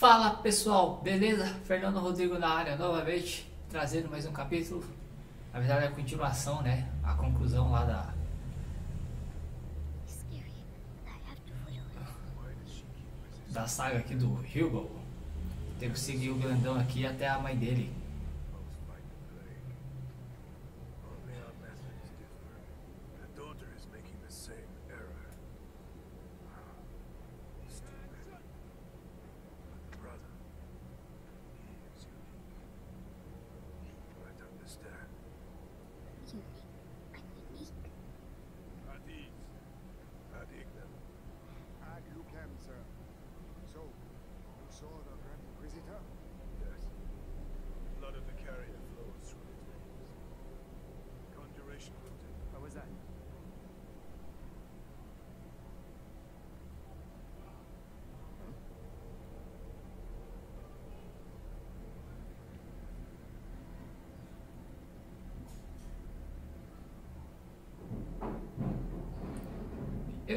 Fala pessoal, beleza? Fernando Rodrigo na área novamente, trazendo mais um capítulo. Na verdade é a continuação, né? A conclusão lá da. Da saga aqui do Hugo. Tem que seguir o grandão aqui até a mãe dele.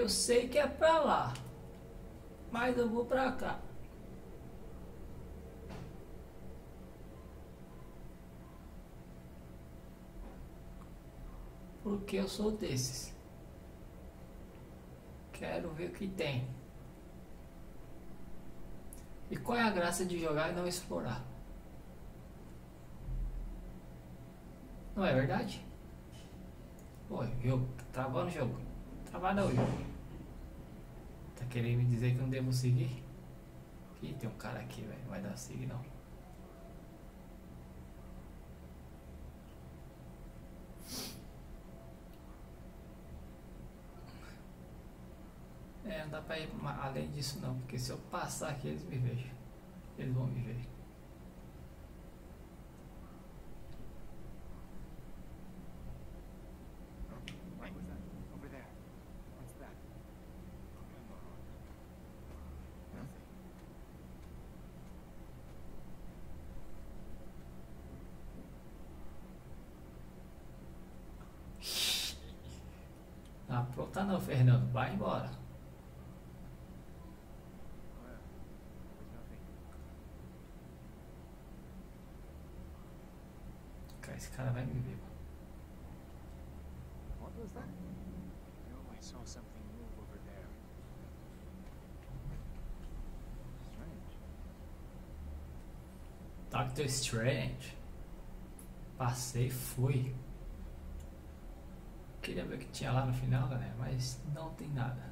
Eu sei que é pra lá, mas eu vou pra cá. Porque eu sou desses. Quero ver o que tem. E qual é a graça de jogar e não explorar? Não é verdade? Pô, jogo, travando o jogo. Travado o jogo. Tá querendo me dizer que não devo seguir? Ih, tem um cara aqui, velho. Vai dar seguir. É, não dá pra ir além disso não, porque se eu passar aqui eles me vejam. Eles vão me ver. What was that? Over there. What's that? Nothing. Não apronta não, Fernando. Vai embora. Cara, esse cara vai me ver. mano. What was that? No, I saw something move over there. Strange. Doctor Strange. Passei e fui. Queria ver o que tinha lá no final, galera, mas não tem nada.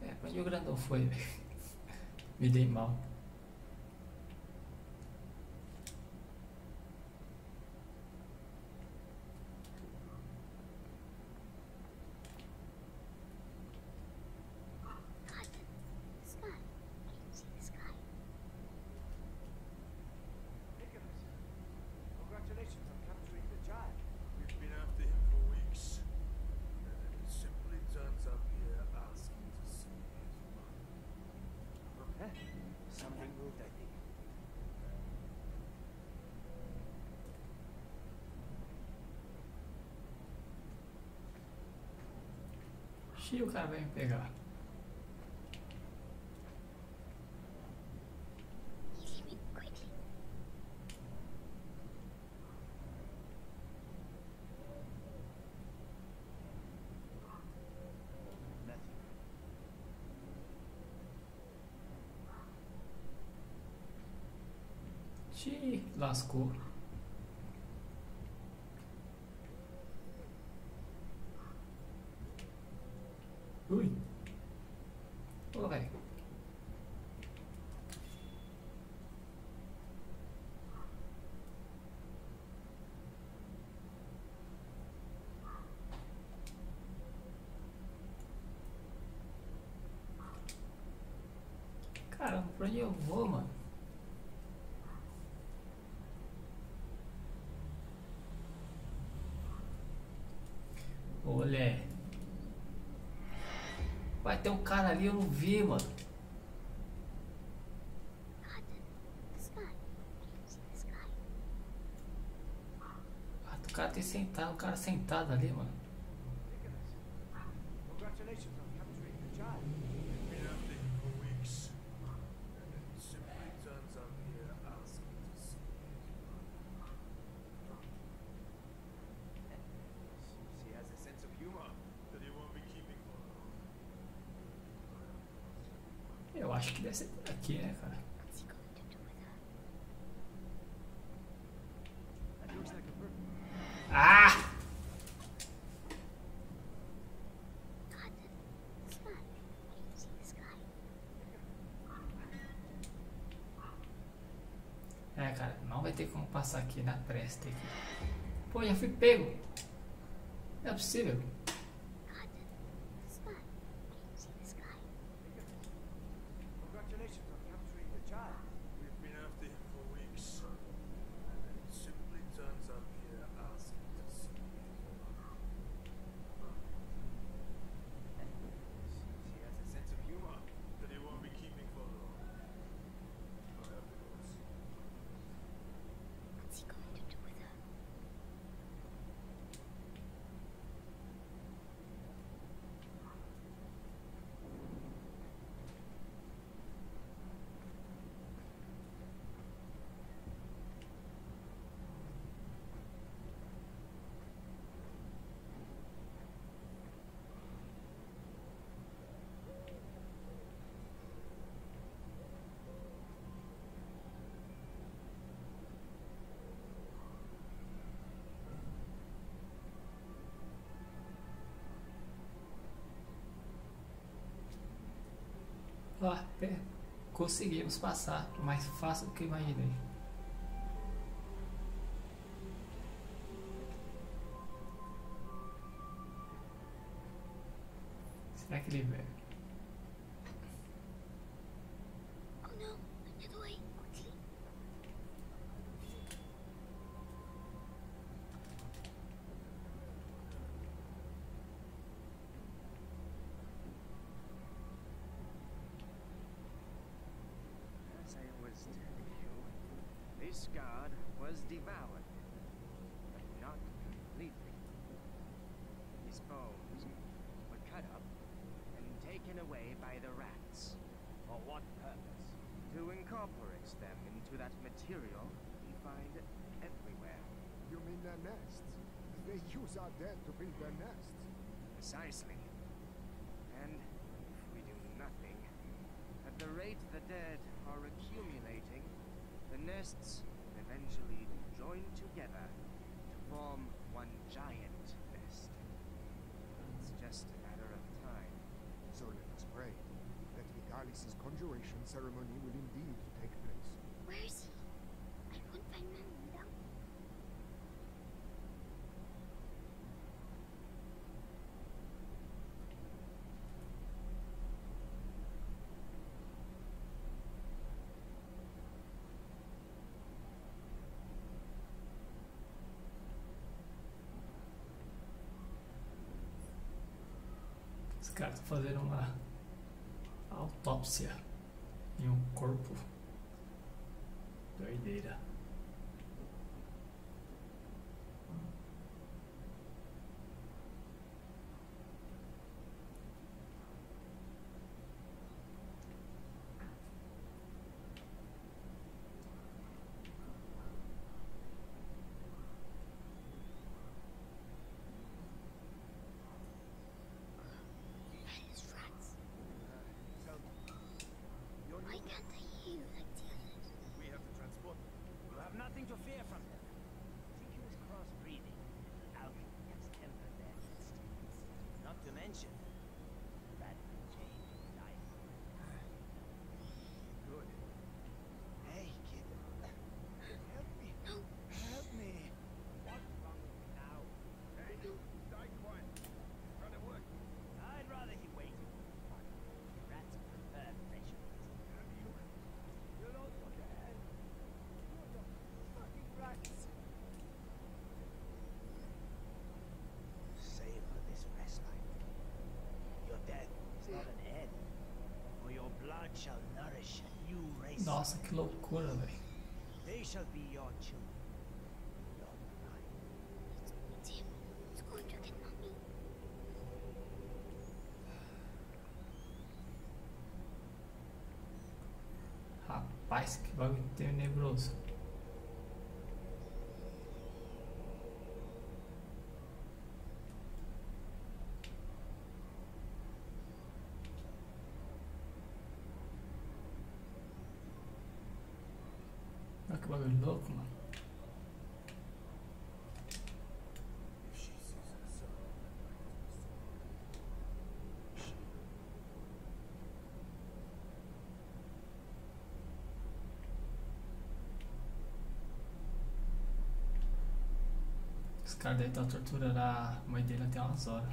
É, onde o grandão foi? Me dei mal. Vai me pegar. Xiii, lascou. Ui. Ô, velho. Caramba, pra onde eu vou, mano? Olé. Vai ter um cara ali, eu não vi, mano. Ah, o cara tem sentado, um cara sentado ali, mano. Acho que deve ser por aqui, né, cara? Ah! É, cara, não vai ter como passar aqui na presta aqui. Pô, já fui pego. Não é possível. God, Scott, can you see the sky? Congratulations on capturing the child. We've been after him for weeks. And then he simply turns up here asking to see me. She has a sense of humor. That he won't be keeping for long. I have to go see. What's he going to do with her? Ó, pé, conseguimos passar. Mais fácil do que imaginei. Será que ele To incorporate them into that material we find everywhere. You mean their nests? They use our dead to build their nests. Precisely. And if we do nothing, at the rate the dead are accumulating, the nests eventually join together to form one giant nest. It's just a matter of time. So let us pray that Vigalis' conjuration ceremony will indeed Os caras fazendo uma autópsia em um corpo. Doideira. That is rats. Tell me, you're Why can't I hear you like the others? We have to transport them. You have nothing to fear from them. Think he was crossbreeding. Alchemy has tempered their instincts. Not to mention, that can change his life. Good. Hey, kid. Help me. Help me. What's wrong with you now? Hey, die quiet. Try to work. I'd rather he waited. Rats prefer pressure. Have you? You don't look ahead. You're the fucking rats. Savor this respite. Your death is not an end, for your blood shall nourish a new race. Nossa, que loucura, velho. They shall be your children. Rapaz, que bagulho tenebroso. Que bagulho louco, mano. If she sees her son, she Os caras devem estar torturando a mãe dele até umas horas.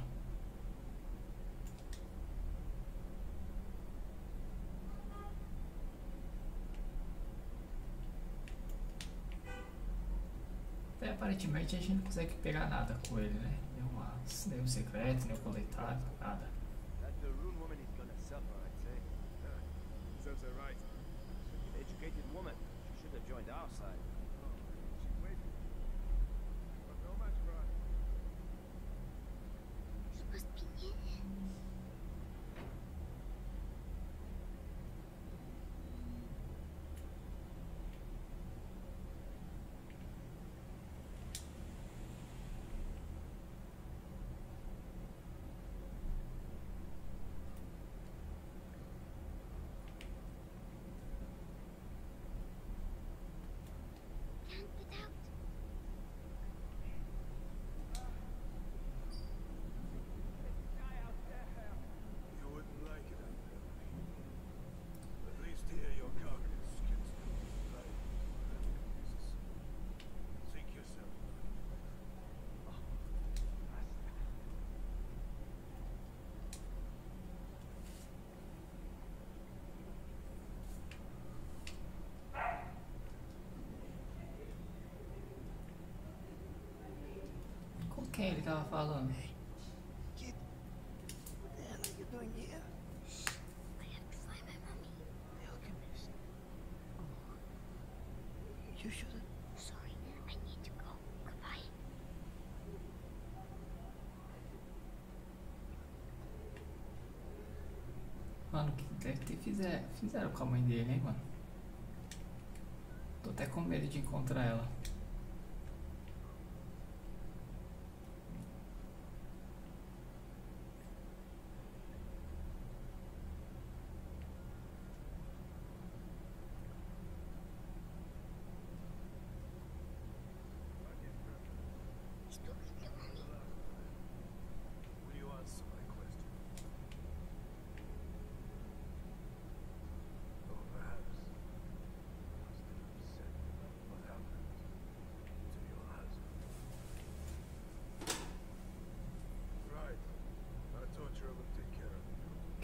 Até aparentemente a gente não consegue pegar nada com ele, né? Nenhuma, nenhum secreto, nenhum coletável, nada. Serves her right. An educated woman. She should have joined our side. Oh, she's waiting. But no match for us. He must be near there. Can't get out. You wouldn't like it out there. At least here your carcass can still be alive. Think yourself. Com quem ele tava falando? Kid, what the hell are you doing here? I have to find my mommy. The alchemist. You should have. Sorry, I need to go. Goodbye. Mano, que deve ter fizer, fizeram com a mãe dele, hein, mano? Tô até com medo de encontrar ela. Estou indo, mommy. Will you answer my question? Or perhaps you're still upset about what happened to your husband. Right. Our torturer will take care of you. Que filha da mãe, velho. You'll soon have your voice back. Mark my words. Oh no, he's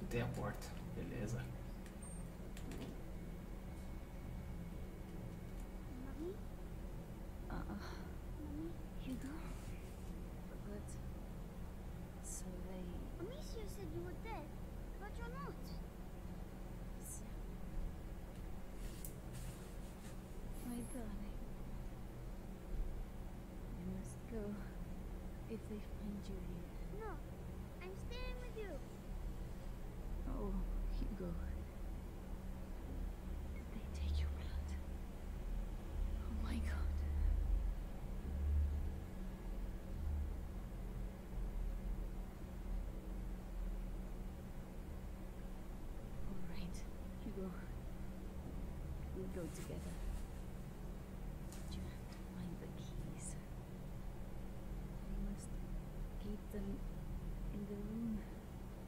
darling, you must go. If they find you here. No, I'm staying with you. Oh, Hugo. Did they take your blood? Oh my god. All right, Hugo. Go together. But you have to find the keys. You must keep them in the room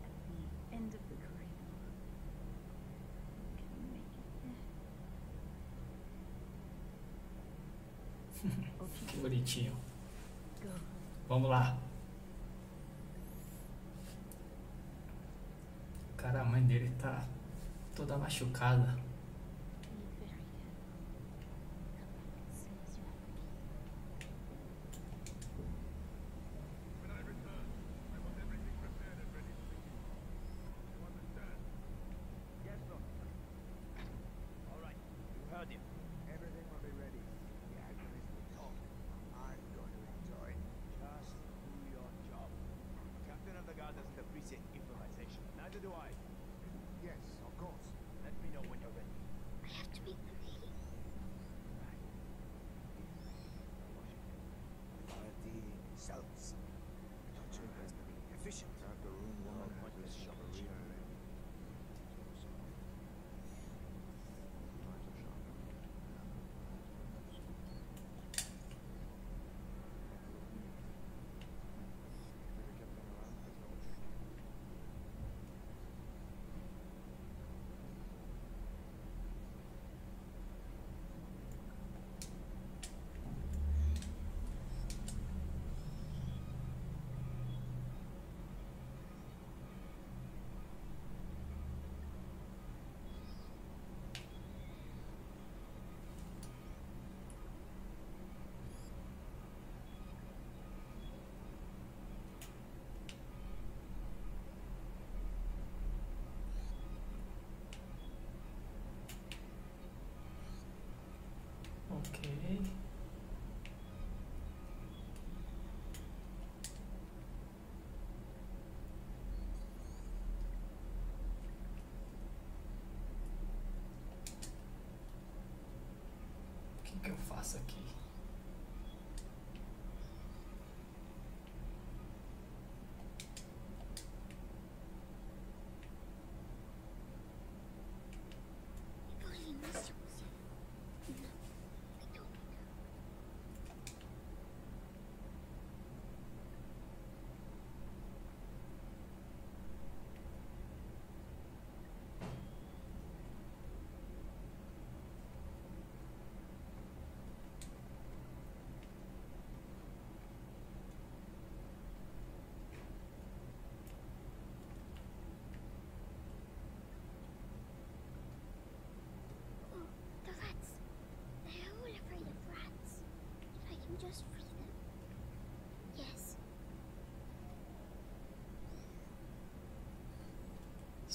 at the end of the corridor. Can you make it there? Que Okay, bonitinho. go. Vamos lá. Cara, a mãe dele tá toda machucada. que, que eu faço aqui?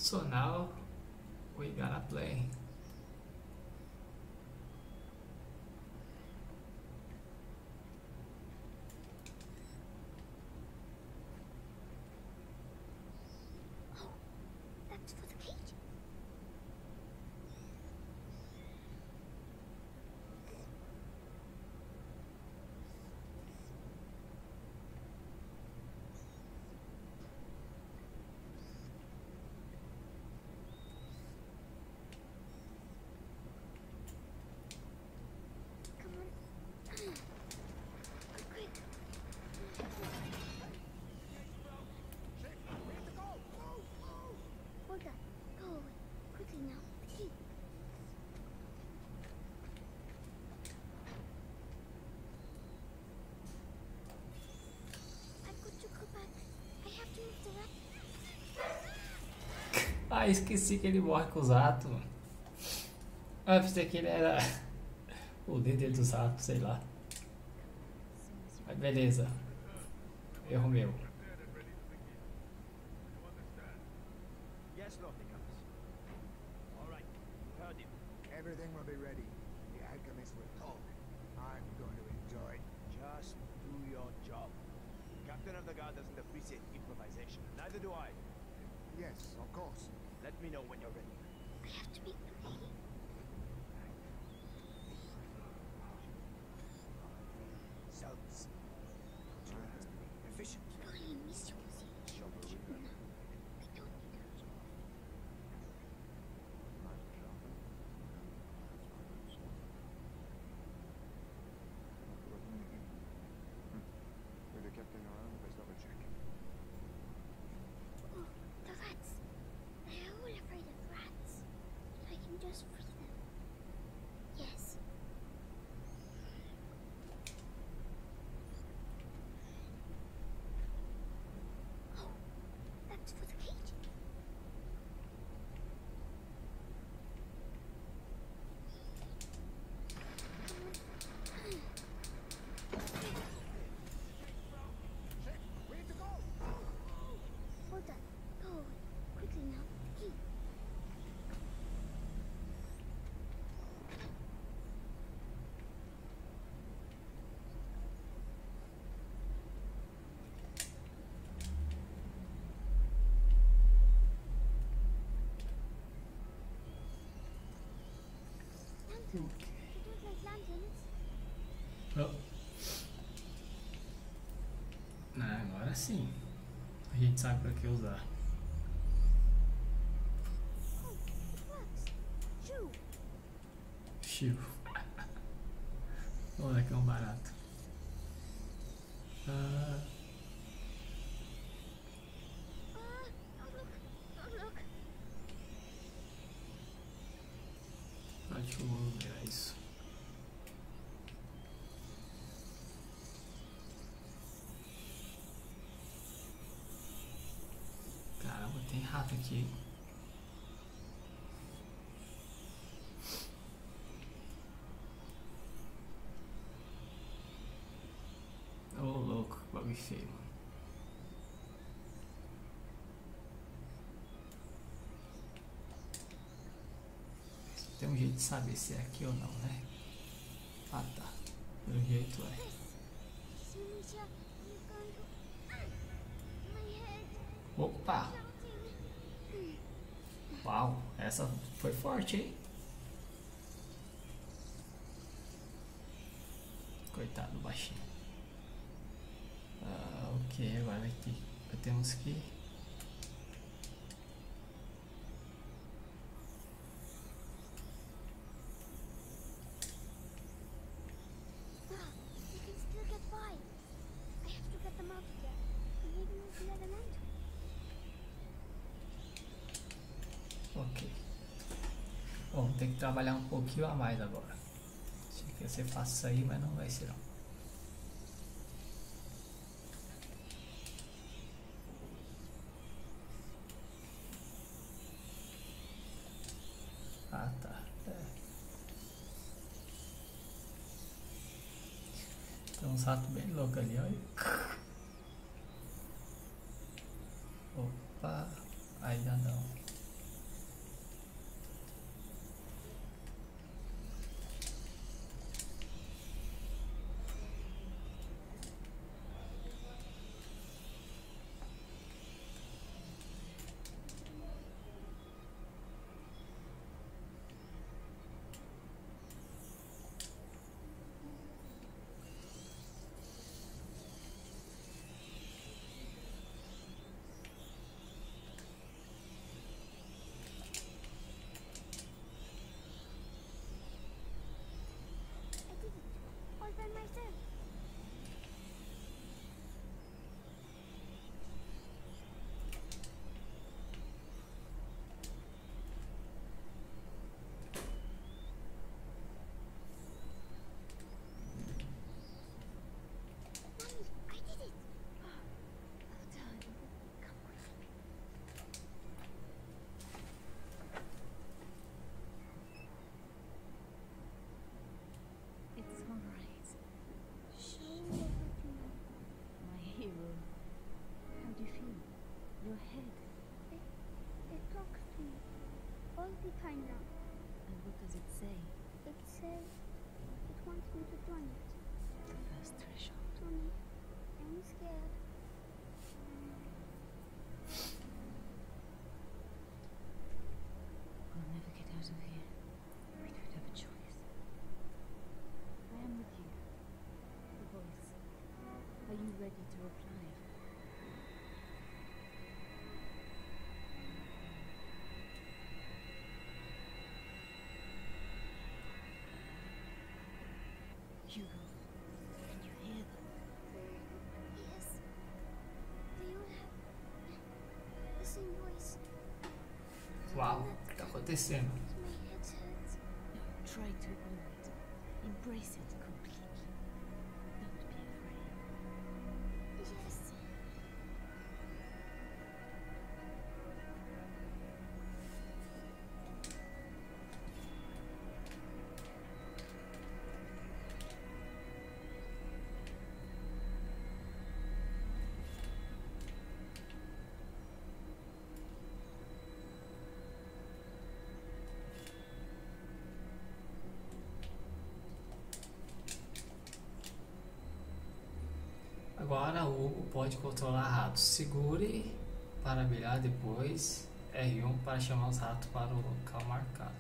So now we gotta play. ah, esqueci que ele morre com os atos, mano. Ah, pensei que ele era o líder dos atos, sei lá. Mas beleza. Erro meu. Everything will be Oh. Ah, agora sim. A gente sabe pra que usar. Chico. Olha que é um barato. Ah, don't look. Don't look. acho que eu vou virar isso. Rato aqui. Ô louco, que bagulho feio. Tem um jeito de saber se é aqui ou não, né? Ah tá. Pelo jeito é. Seems you're, you're going to. Ah! My head. Opa! Shouting. Uau! Essa foi forte, hein? Coitado do baixinho. Ah, ok, agora ter. Temos que. Ah, you can still get by. I have to get them out again. And maybe move the elemental. Ok. Bom, tem que trabalhar um pouquinho a mais agora. Achei que ia ser fácil aí, mas não vai ser não. Ah tá. É. Tem uns ratos bem loucos ali, olha. Ready to reply? Hugo, can you hear them? Yes. They all have the same voice. Uau, o que tá acontecendo? My head hurts. Try to ignore it. Embrace it Agora o Hugo pode controlar ratos. Segure para mirar depois. R1 para chamar os ratos para o local marcado.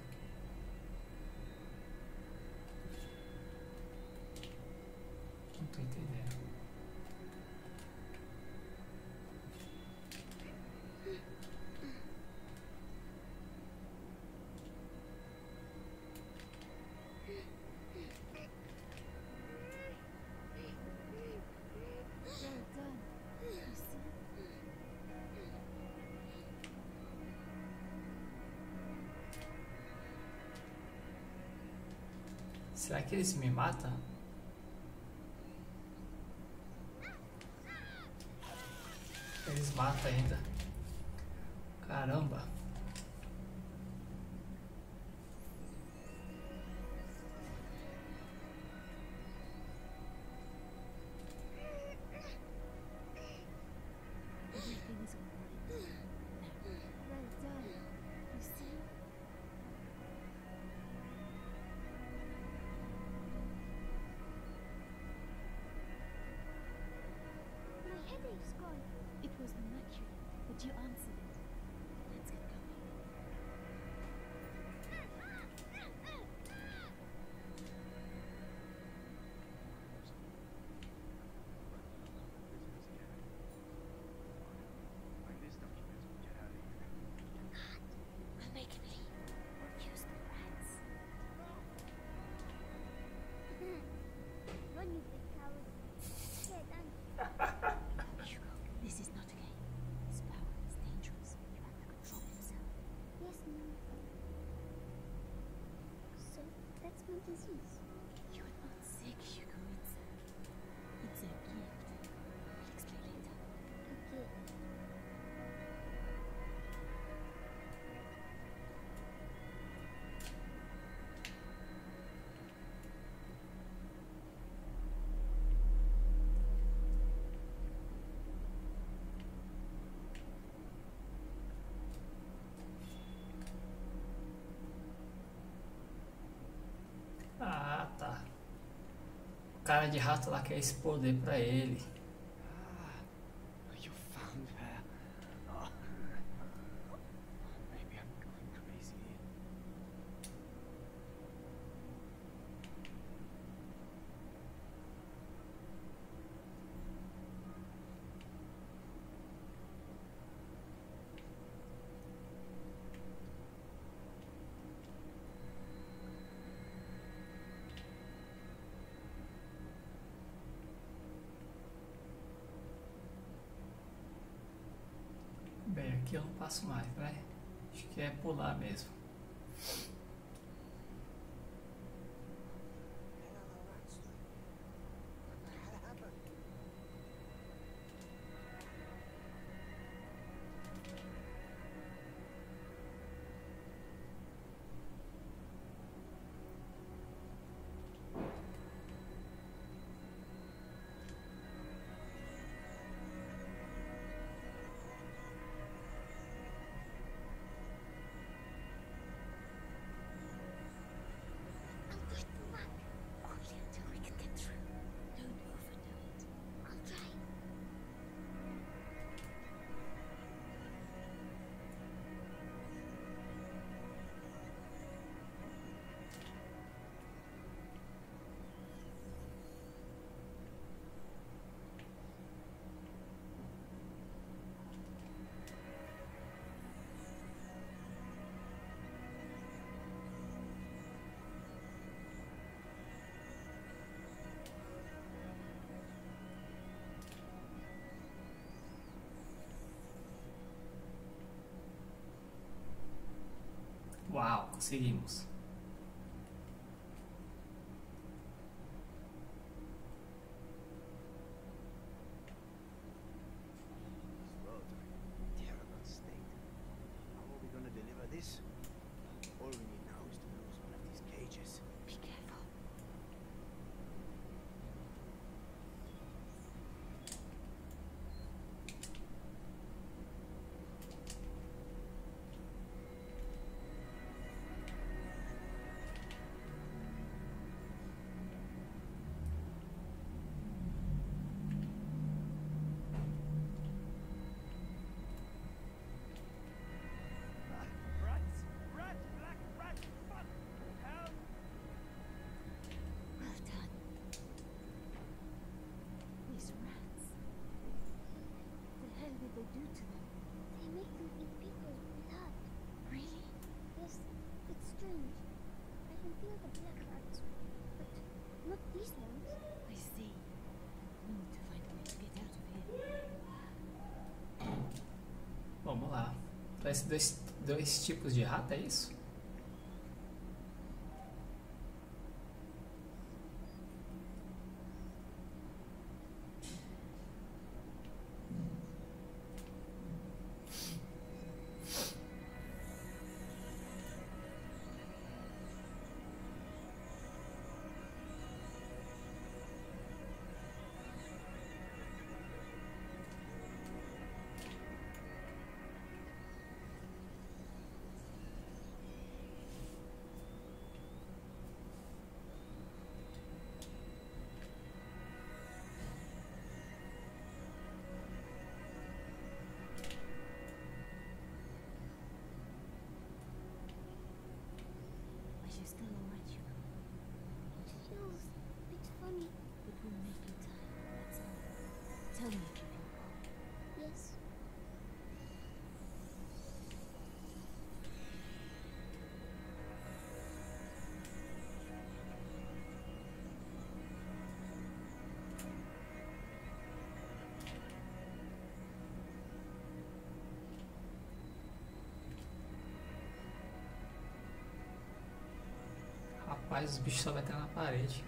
esse me mata? disease. cara de rato lá quer esse poder pra ele. popular mesmo. Seguimos. Do to them? They make them eat people's blood. Really? Yes, it's strange. I can feel the black rats, but not these ones. I see. We need to find a way to get out of here. Vamos lá. Então, esses dois, dois tipos de rato, é isso? Still Rapaz, os bichos só vai estar na parede.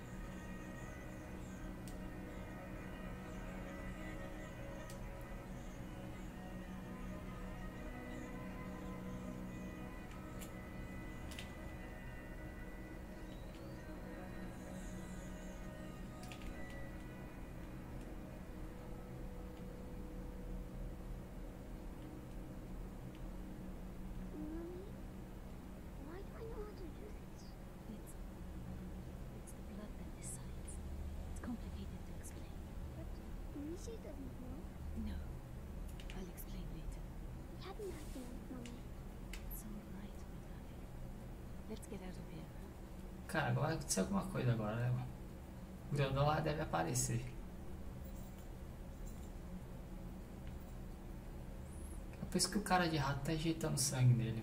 Enough, Mommy. It's. Cara, agora vai acontecer alguma coisa agora, né? lá deve aparecer. É por isso que o cara de rato tá injetando sangue nele.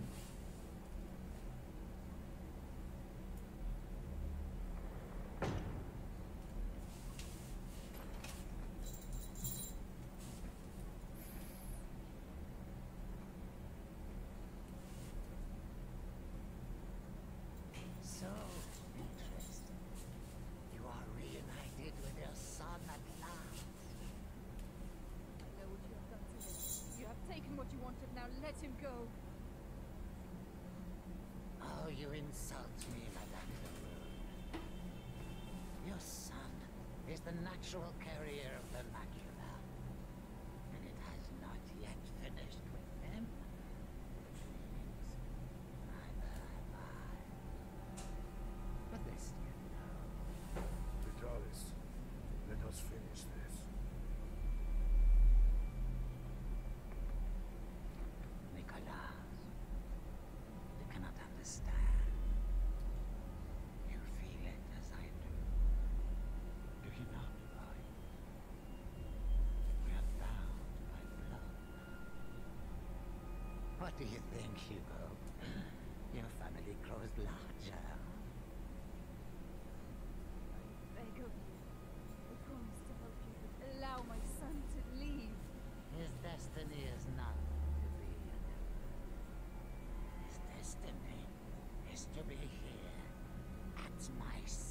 Natural carrier of the macula. And it has not yet finished with him. Which means neither have I. But this you know. Vitalis, let us finish this. Nicholas, you cannot understand. You feel it as I do. Do you not, boy? We are bound by blood. What do you think, Hugo? Your family grows larger. Beg of you. I promise to help you, but allow my son to leave. His destiny is not to be an emperor. His destiny is to be here, at my side.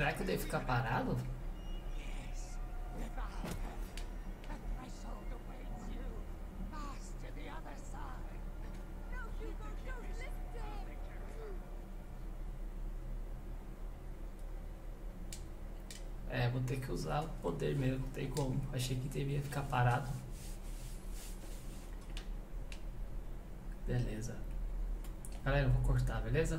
Será que eu devo ficar parado? É, vou ter que usar o poder mesmo, não tem como. Achei que devia ficar parado. Beleza. Galera, eu vou cortar, beleza?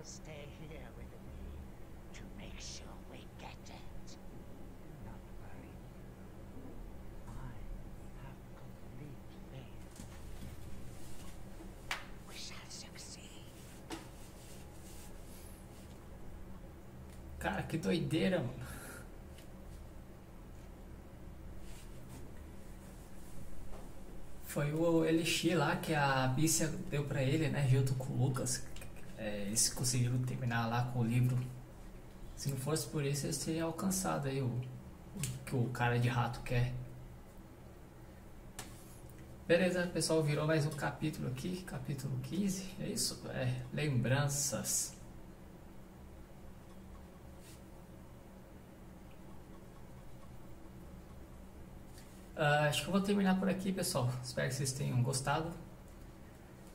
Will stay here with me to make sure we get it. Not worry. I have complete faith. We shall succeed. Cara, que doideira, mano. Foi o Elixir lá que a Bícia deu pra ele, né? Junto com o Lucas. Eles conseguiram terminar lá com o livro. Se não fosse por isso, eles teriam alcançado aí o, o que o cara de rato quer. Beleza, pessoal, virou mais um capítulo aqui, capítulo 15. É isso? É, lembranças. Ah, acho que eu vou terminar por aqui, pessoal. Espero que vocês tenham gostado.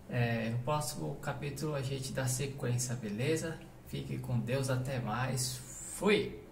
É, no próximo capítulo a gente dá sequência, beleza? Fique com Deus, até mais. Fui!